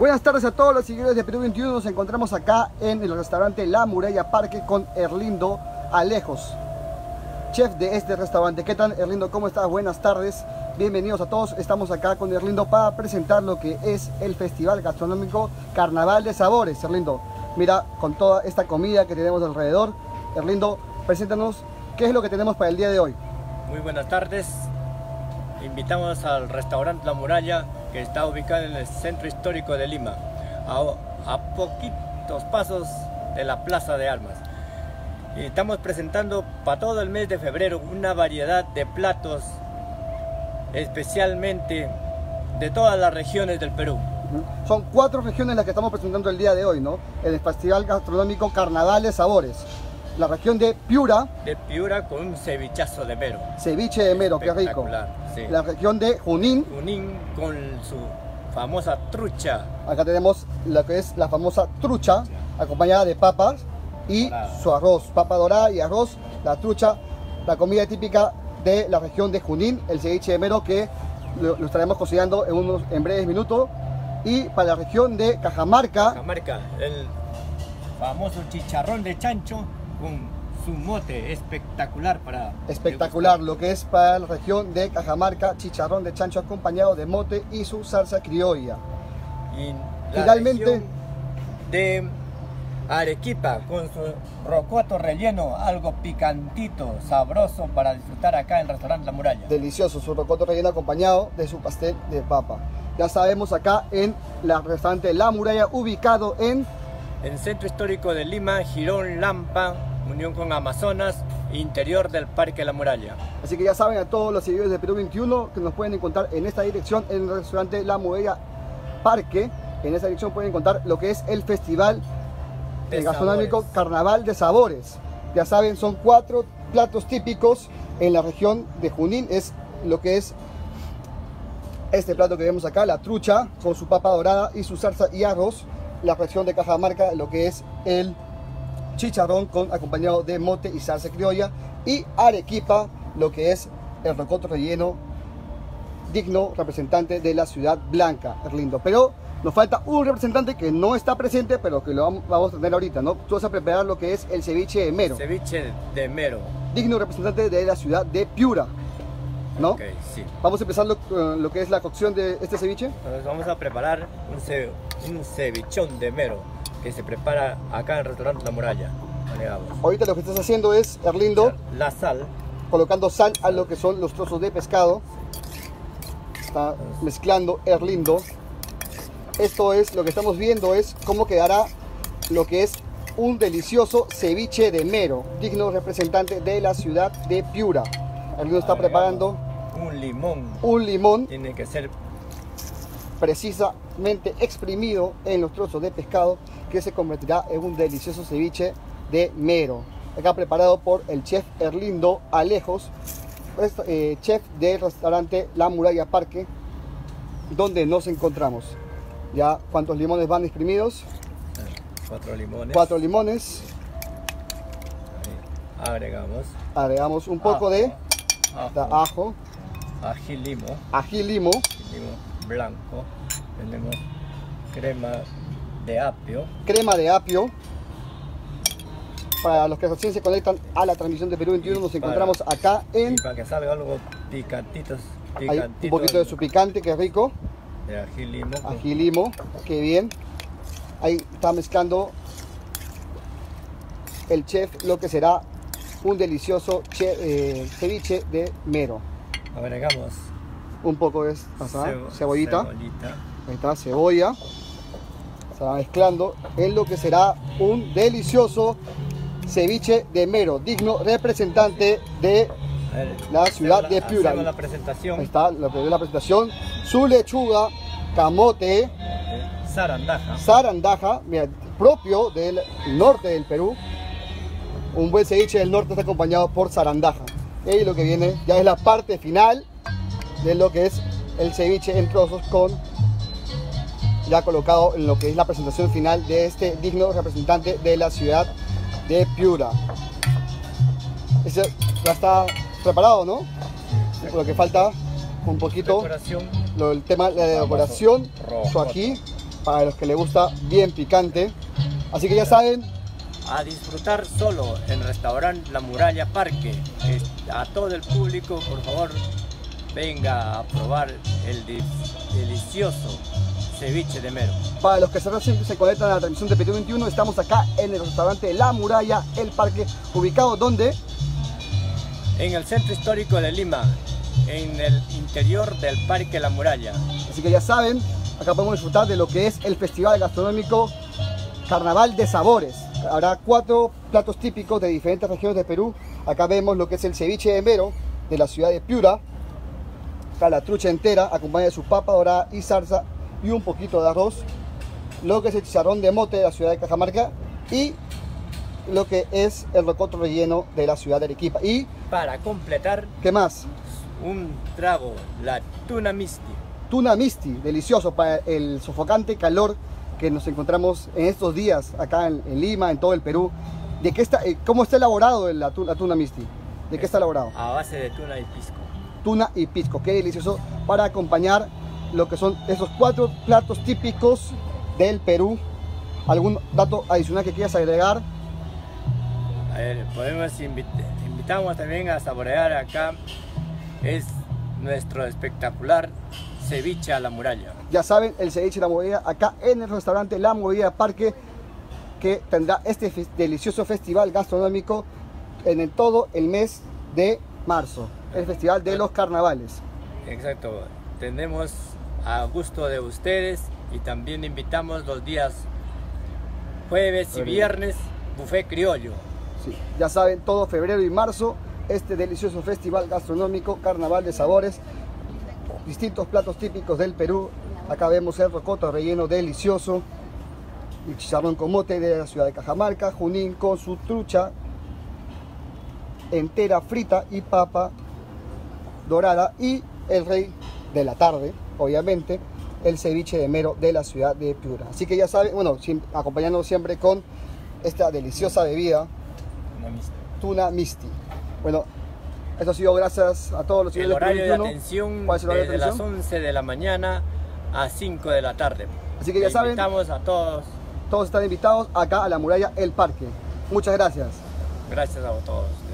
Buenas tardes a todos los seguidores de Perú 21. Nos encontramos acá en el restaurante La Muralla Parque con Erlindo Alejos, chef de este restaurante. ¿Qué tal, Erlindo? ¿Cómo estás? Buenas tardes. Bienvenidos a todos. Estamos acá con Erlindo para presentar lo que es el Festival Gastronómico Carnaval de Sabores. Erlindo, mira, con toda esta comida que tenemos alrededor. Erlindo, preséntanos qué es lo que tenemos para el día de hoy. Muy buenas tardes. Invitamos al restaurante La Muralla que está ubicado en el centro histórico de Lima, a, poquitos pasos de la Plaza de Armas. Y estamos presentando para todo el mes de febrero una variedad de platos, especialmente de todas las regiones del Perú. Son cuatro regiones las que estamos presentando el día de hoy, ¿no? El Festival Gastronómico Carnaval de Sabores. La región de Piura. De Piura con un cevichazo de mero. Ceviche de mero, qué rico. La región de Junín. Junín con su famosa trucha. Acá tenemos lo que es la famosa trucha, acompañada de papas y su arroz. Papa dorada y arroz, la trucha, la comida típica de la región de Junín, el ceviche de mero que lo, estaremos cocinando en, unos, en breves minutos. Y para la región de Cajamarca. Cajamarca, el famoso chicharrón de chancho con su mote espectacular para... Espectacular, lo que es para la región de Cajamarca, chicharrón de chancho acompañado de mote y su salsa criolla. Y Finalmente... De Arequipa con su rocoto relleno, algo picantito, sabroso para disfrutar acá en el restaurante La Muralla. Delicioso, su rocoto relleno acompañado de su pastel de papa. Ya sabemos acá en el restaurante La Muralla, ubicado en... En el centro histórico de Lima, Girón Lampa, unión con Amazonas, interior del Parque La Muralla. Así que ya saben a todos los seguidores de Perú 21 que nos pueden encontrar en esta dirección, en el restaurante La Muralla Parque. En esta dirección pueden encontrar lo que es el Festival Gastronómico Carnaval de Sabores. Ya saben, son cuatro platos típicos en la región de Junín. Es lo que es este plato que vemos acá, la trucha con su papa dorada y su salsa y arroz. La región de Cajamarca, lo que es el chicharrón con acompañado de mote y salsa criolla y arequipa, lo que es el rocoto relleno digno representante de la ciudad blanca, Erlindo. Pero nos falta un representante que no está presente, pero que lo vamos a tener ahorita, ¿no? Tú vas a preparar lo que es el ceviche de mero. Ceviche de mero. Digno representante de la ciudad de Piura, ¿no? Ok, sí. Vamos a empezar lo, lo que es la cocción de este ceviche. vamos a preparar un, un cevichón de mero que se prepara acá en el restaurante La Muralla. Ahorita lo que estás haciendo es, Erlindo, la sal, colocando sal a lo que son los trozos de pescado. Está mezclando Erlindo. Esto es, lo que estamos viendo es cómo quedará lo que es un delicioso ceviche de mero, digno representante de la ciudad de Piura. Erlindo está preparando un limón. Un limón. Tiene que ser precisamente exprimido en los trozos de pescado que se convertirá en un delicioso ceviche de mero. Acá preparado por el chef Erlindo Alejos, eh, chef del restaurante La Muralla Parque, donde nos encontramos. Ya, ¿cuántos limones van exprimidos? Cuatro limones. Cuatro limones. agregamos. Agregamos un poco de ajo. ajo. Ají limo. Ají limo. limo blanco. Tenemos crema de apio. Crema de apio. Para los que recién se conectan a la transmisión de Perú 21, nos encontramos acá en... para que salga algo picantitos. un poquito de su picante, que rico. De ají limo. Ají limo, qué bien. Ahí está mezclando el chef lo que será un delicioso eh, ceviche de mero. Agregamos un poco de cebollita. Ahí está, cebolla. Se va mezclando en lo que será un delicioso ceviche de mero, digno representante de la ciudad de Piura. La presentación. Ahí está, la, la presentación. Su lechuga, camote, zarandaja. Zarandaja, propio del norte del Perú. Un buen ceviche del norte está acompañado por zarandaja. Y lo que viene ya es la parte final de lo que es el ceviche en trozos con ya colocado en lo que es la presentación final de este digno representante de la ciudad de Piura. Ya está preparado, ¿no? Lo que falta un poquito, lo, el tema de la decoración, su ají, para los que les gusta bien picante. Así que ya saben, a disfrutar solo en restaurante La Muralla Parque. A todo el público, por favor, venga a probar el delicioso ceviche de mero. Para los que se, se conectan a la transmisión de Perú 21, estamos acá en el restaurante La Muralla, el parque, ubicado donde? En el centro histórico de Lima, en el interior del Parque La Muralla. Así que ya saben, acá podemos disfrutar de lo que es el Festival Gastronómico Carnaval de Sabores. Habrá cuatro platos típicos de diferentes regiones de Perú. Acá vemos lo que es el ceviche de mero de la ciudad de Piura. La trucha entera, acompañada de su papa dorada y salsa y un poquito de arroz. Lo que es el chicharrón de mote de la ciudad de Cajamarca y lo que es el rocoto relleno de la ciudad de Arequipa. Y para completar, ¿qué más? Un trago, la tuna misti. Tuna misti, delicioso para el sofocante calor que nos encontramos en estos días acá en, Lima, en todo el Perú. ¿De qué está, eh, ¿Cómo está elaborado la tuna, tuna misti? ¿De qué está elaborado? A base de tuna y pisco. Tuna y pisco, qué delicioso para acompañar lo que son esos cuatro platos típicos del Perú. ¿Algún dato adicional que quieras agregar? A ver, podemos invitamos también a saborear acá es nuestro espectacular ceviche a la muralla. Ya saben, el ceviche a la muralla acá en el restaurante La Muralla Parque que tendrá este delicioso festival gastronómico en el todo el mes de marzo, el festival de los carnavales. Exacto, tenemos a gusto de ustedes y también invitamos los días jueves y viernes buffet criollo. Sí, ya saben, todo febrero y marzo este delicioso festival gastronómico Carnaval de Sabores distintos platos típicos del Perú. Acá vemos el rocoto relleno delicioso, el chicharrón con mote de la ciudad de Cajamarca, Junín con su trucha entera frita y papa dorada y el rey de la tarde, obviamente, el ceviche de mero de la ciudad de Piura. Así que ya saben, bueno, acompañando siempre con esta deliciosa bebida, tuna misti. Bueno, esto ha sido gracias a todos los El horario de atención desde las 11 de la mañana a 5 de la tarde. Así que ya saben. Invitamos a todos. Todos están invitados acá a la muralla El Parque. Muchas gracias. Gracias a todos.